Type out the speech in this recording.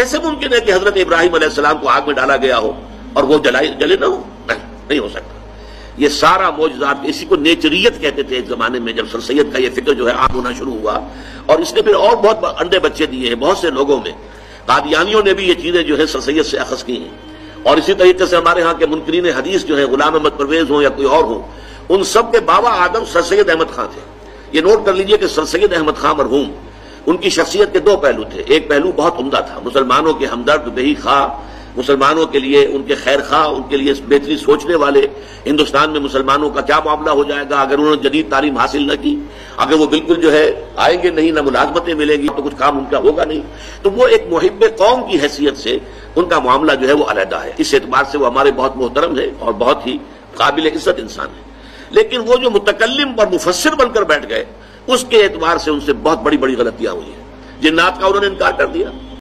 कैसे मुमकिन है कि हज़रत इब्राहिम अलैहिस्सलाम को आग में डाला गया हो और वो जलाई जले ना हो? नहीं नहीं हो सकता। ये सारा मौजूदात इसी को नेचरियत कहते थे एक जमाने में, जब सर सैयद का ये फ़िक्र जो है आम होना शुरू हुआ। और इसने फिर और बहुत अंडे बच्चे दिए हैं, बहुत से लोगों में। कादियानियों ने भी ये चीज़ें जो है सर सैयद से अखज की हैं। और इसी तरीके से हमारे यहाँ के मुनकरीन हदीस जो है, गुलाम अहमद परवेज हो या कोई और हो, उन सब के बाबा आदम सर सैयद अहमद खां थे। ये नोट कर लीजिए कि सर सैयद अहमद खां मरहूम। उनकी शख्सियत के दो पहलू थे। एक पहलू बहुत उमदा था। मुसलमानों के हमदर्द, बेही खा, मुसलमानों के लिए उनके खैर खा, उनके लिए बेहतरी सोचने वाले हिंदुस्तान में मुसलमानों का क्या मामला हो जाएगा? अगर उन्होंने जदीद तालीम हासिल न की, अगर वो बिल्कुल जो है आएँगे नहीं, ना मुलाजमतें मिलेंगी तो कुछ काम उनका होगा नहीं। तो वो एक मुहिब कौम की हैसियत से उनका मामला जो है वो अलहदा है। इस एतबार से वो हमारे बहुत मोहतरम है और बहुत ही काबिल इज़्ज़त इंसान है। लेकिन वो जो मुतकलम और मुफसर बनकर बैठ गए उसके एतबार से उनसे बहुत बड़ी बड़ी गलतियाँ हुई हैं। जिन्नात का उन्होंने इनकार कर दिया।